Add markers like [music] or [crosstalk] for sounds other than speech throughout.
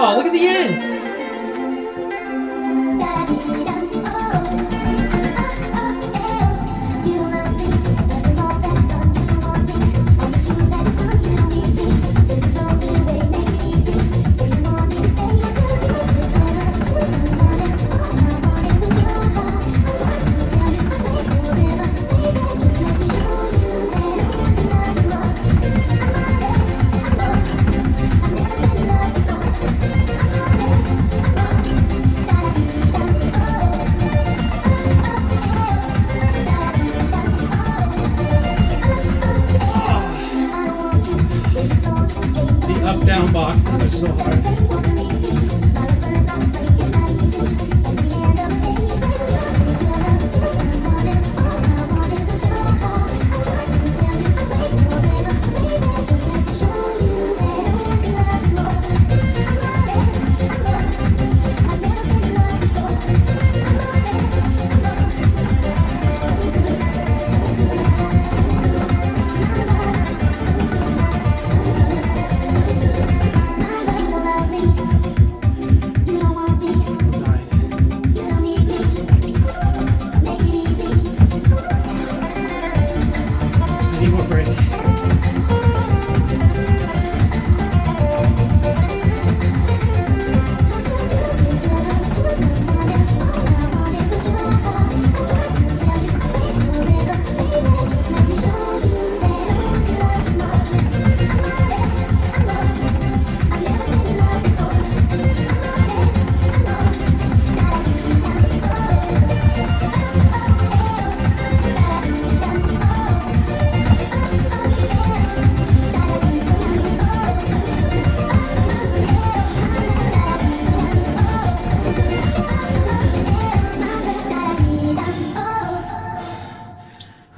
Oh, look at the ends. Up down box is so hard.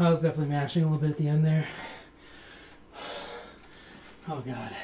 I was definitely mashing a little bit at the end there. [sighs] Oh god.